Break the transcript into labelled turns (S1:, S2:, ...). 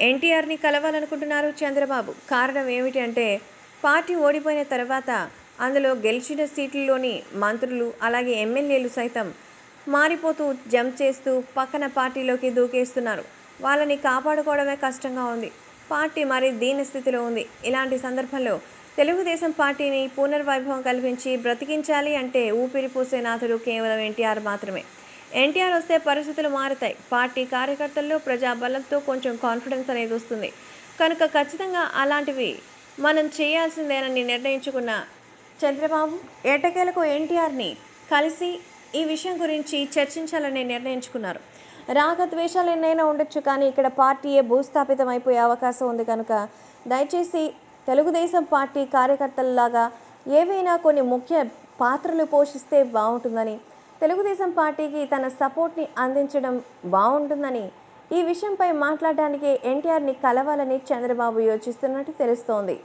S1: ఎన్టీఆర్ని కలవాలనుకుంటున్నారు చంద్రబాబు. కారణం ఏమిటి అంటే పార్టీ ఓడిపోయిన తర్వాత అందులో గెలిచిన సీట్లలోని మంత్రులు అలాగే ఎమ్మెల్యేలు సైతం మారిపోతూ జంప్ చేస్తూ పక్కన పార్టీలోకి దూకేస్తున్నారు. వాళ్ళని కాపాడుకోవడమే కష్టంగా ఉంది. పార్టీ మరి దీన స్థితిలో ఉంది. ఇలాంటి సందర్భంలో తెలుగుదేశం పార్టీని పునర్వైభవం కల్పించి బ్రతికించాలి అంటే ఊపిరి పోసే నాథుడు కేవలం ఎన్టీఆర్ మాత్రమే. ఎన్టీఆర్ వస్తే పరిస్థితులు మారుతాయి. పార్టీ కార్యకర్తల్లో ప్రజాబలంతో కొంచెం కాన్ఫిడెన్స్ అనేది వస్తుంది. కనుక ఖచ్చితంగా అలాంటివి మనం చేయాల్సిందేనని నిర్ణయించుకున్న చంద్రబాబు ఎటకేలకు ఎన్టీఆర్ని కలిసి ఈ విషయం గురించి చర్చించాలని నిర్ణయించుకున్నారు. రాగద్వేషాలు ఎన్నైనా ఉండొచ్చు కానీ ఇక్కడ పార్టీయే భూస్థాపితం అయిపోయే అవకాశం ఉంది కనుక దయచేసి తెలుగుదేశం పార్టీ కార్యకర్తలలాగా ఏవైనా కొన్ని ముఖ్య పాత్రలు పోషిస్తే బాగుంటుందని తెలుగుదేశం పార్టీకి తన సపోర్ట్ని అందించడం బాగుంటుందని ఈ విషయంపై మాట్లాడడానికి ఎన్టీఆర్ని కలవాలని చంద్రబాబు యోచిస్తున్నట్టు తెలుస్తోంది.